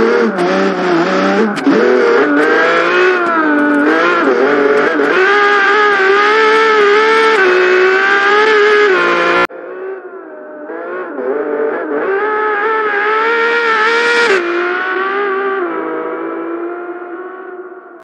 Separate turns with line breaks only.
Mm-hmm.